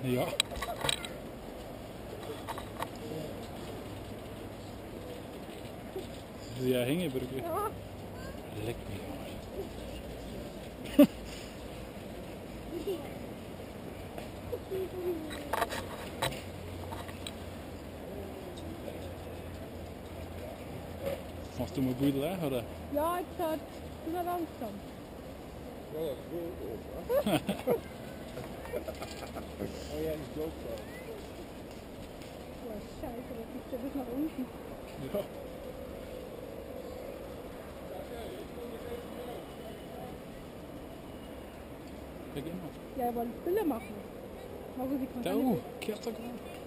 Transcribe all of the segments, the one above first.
Ja. Zie jij Hengebrugge? Ja. Lek me, jongen. Du mal gut lachen, oder? Ja, jetzt hat es wieder langsam. Oh ja, ich glaube so. Ja, scheiße, ja bis nach unten. Ja. Ja. Ja, wollt Bilder machen. Aber sie kann Da, keine oh, kehrt da gerade.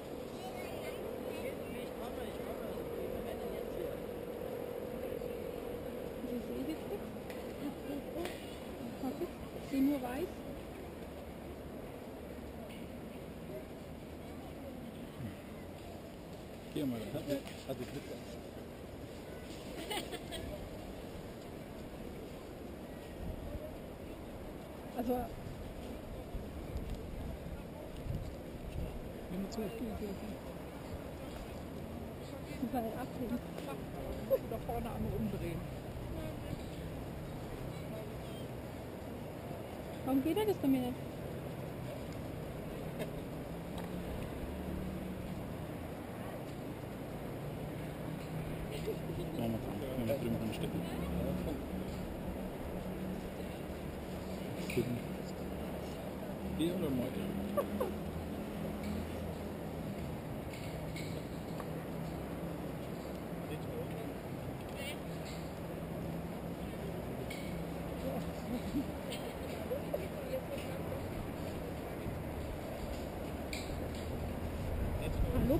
Geh mal, hatte, hatte Glück. Also. Nimm zu, ich gehe, ich gehe, ich gehe. Überall abheben. Oder vorne einmal umdrehen. Warum geht er das bei mir nicht?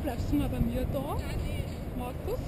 Bleibst du mal bei mir da? Markus?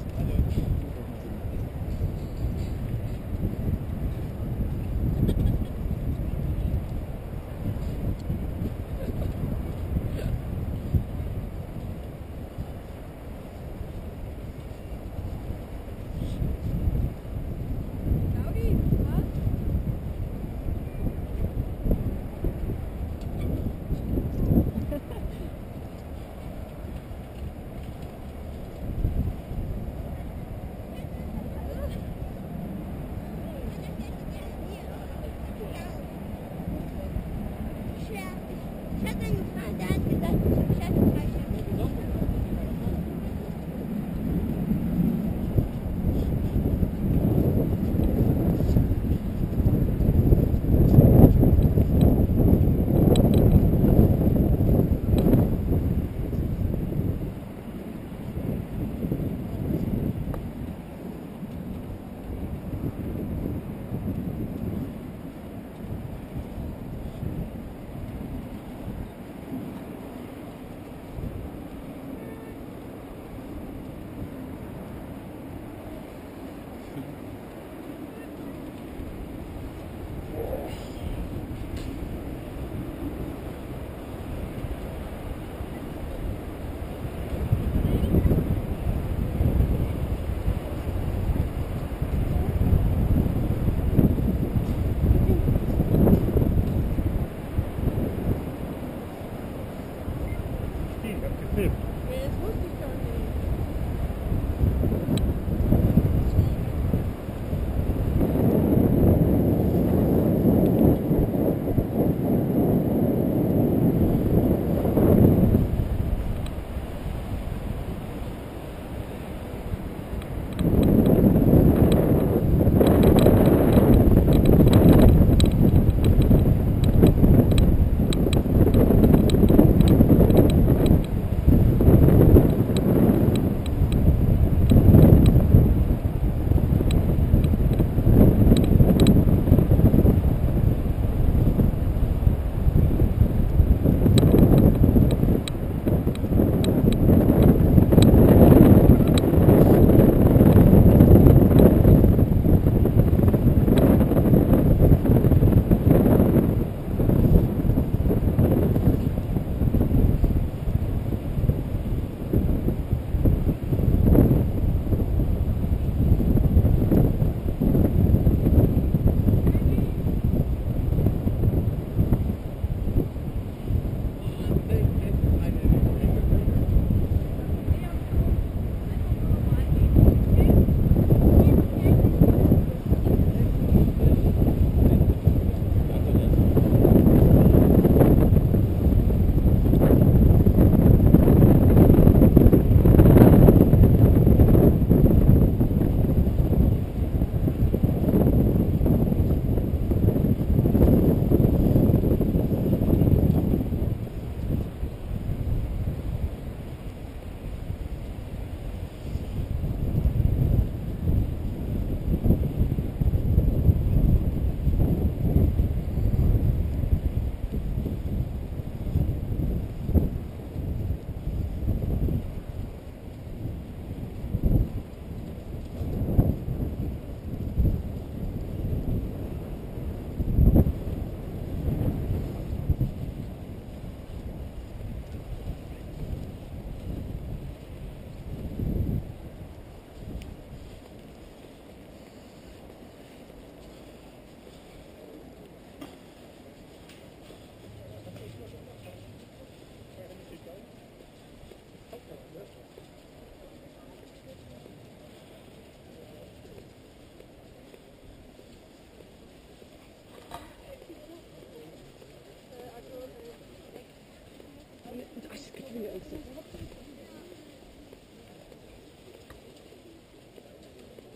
Okay.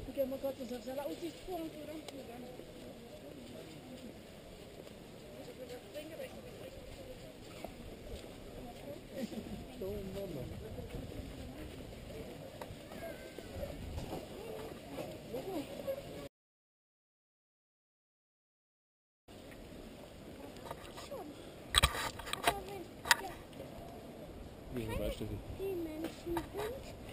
Porque é uma coisa que já lá os dispõe durante o ano. Então, não, não. Steffi. Die Menschen sind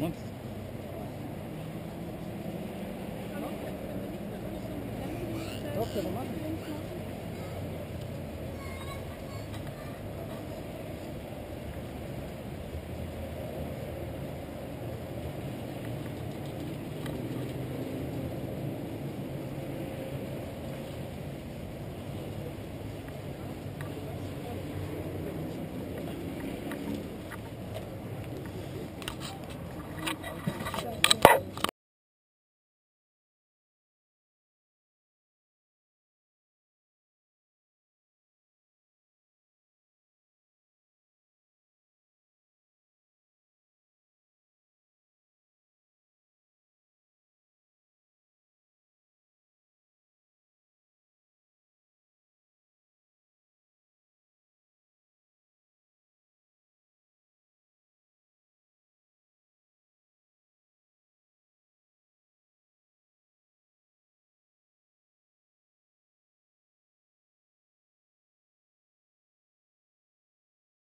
ね。Thank you.